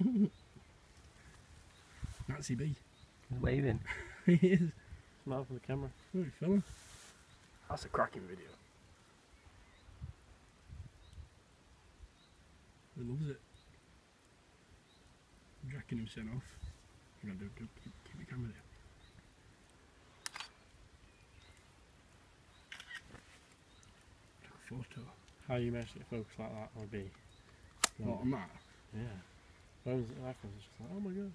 Nancy B. He's waving. he is. Smile for the camera. Oh, you filming? That's a cracking video. He loves it. Jacking himself off. I'm gonna do, do keep, keep the camera there. Took a photo. How you managed to focus like that would be. What on that? Yeah. Bones at that it's just like, oh my god.